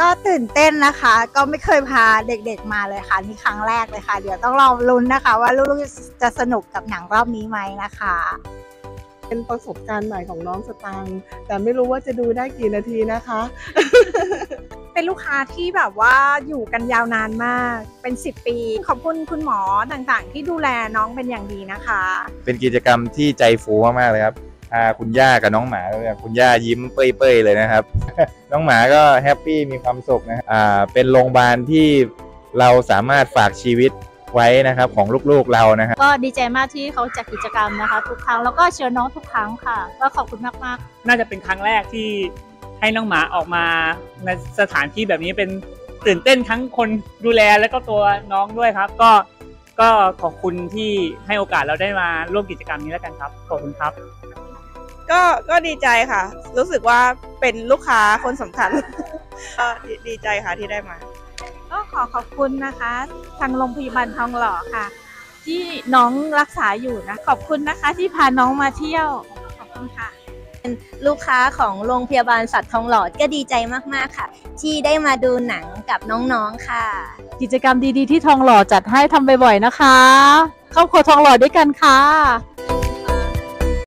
ก็ตื่นเต้นนะคะ ก็ไม่เคยพาเด็กๆมาเลยค่ะนี่ครั้งแรกเลยค่ะ เดี๋ยวต้องลองลุ้นนะคะ ว่าลูกๆจะสนุกกับหนังรอบนี้ไหมนะคะ เป็นประสบการณ์ใหม่ของน้องสตางค์แต่ไม่รู้ว่าจะดูได้กี่นาทีนะคะ เป็นลูกค้าที่แบบว่าอยู่กันยาวนานมากเป็น 10 ปี ขอบคุณคุณหมอต่างๆ ที่ดูแลน้องเป็นอย่างดีนะคะ เป็นกิจกรรมที่ใจฟูมากๆเลยครับพาคุณย่ากับน้องหมาเนี่ยคุณย่ายิ้มเป้ยๆเลยนะครับ น้องหมาก็ happy มีความสุขนะครับอ่าเป็นโรงพยาบาลที่เราสามารถฝากชีวิตไว้นะครับของลูกๆเรานะครับก็ดีใจมากที่เขาจัดกิจกรรมนะคะ ทุกครั้งแล้วก็เชิญน้องทุกครั้งค่ะ ก็ขอบคุณมากๆ น่าจะเป็นครั้งแรกที่ให้น้องหมาออกมาในสถานที่แบบนี้เป็นตื่นเต้นทั้งคนดูแลแล้วก็ตัวน้องด้วยครับ ก็ก็ขอบคุณที่ให้โอกาสเราได้มาร่วมกิจกรรมนี้แล้วกันครับ ขอบคุณครับ ก็ก็ดีใจค่ะ รู้สึกว่าเป็นลูกค้าคนสำคัญ ก็ดีดีใจค่ะที่ได้มา ก็ขอขอบคุณนะคะ ทางโรงพยาบาลทองหล่อค่ะ ที่น้องรักษาอยู่นะ ขอบคุณนะคะที่พาน้องมาเที่ยว ขอบคุณค่ะลูกค้าของโรงพยาบาลสัตว์ทองหล่อก็ดีใจมากๆค่ะ ที่ได้มาดูหนังกับน้องๆค่ะ กิจกรรมดีๆที่ทองหล่อจัดให้ทำบ่อยๆนะคะครอบครัวทองหล่อด้วยกันค่ะ